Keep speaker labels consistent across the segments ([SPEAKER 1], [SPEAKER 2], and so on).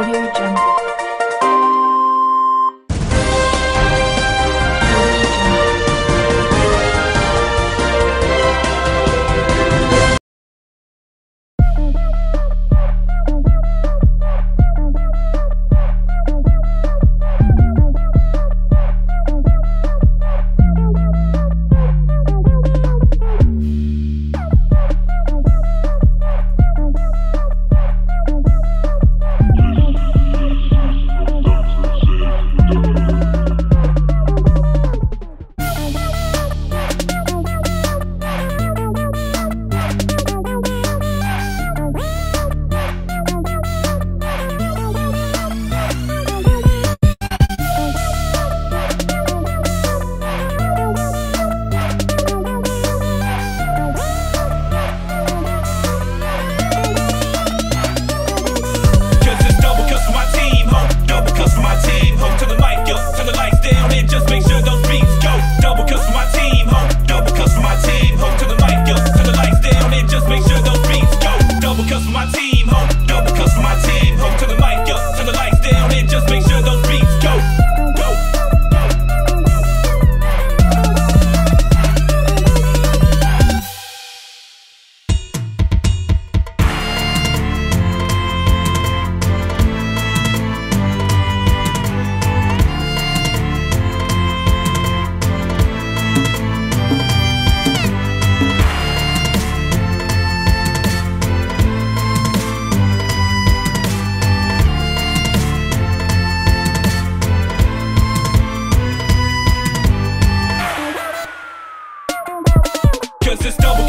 [SPEAKER 1] Audio Jungle.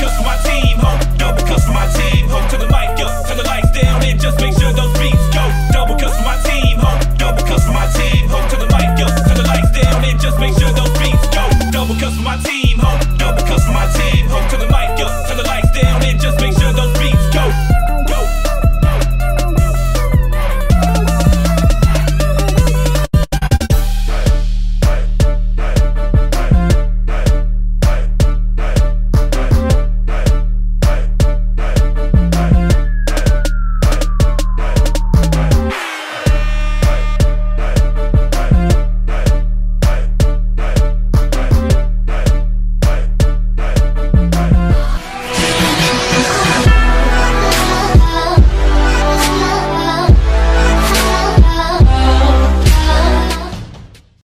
[SPEAKER 1] Cause for my team, ho. Cuts for my team, ho. Turn the mic up, turn the lights down, and just make sure those beats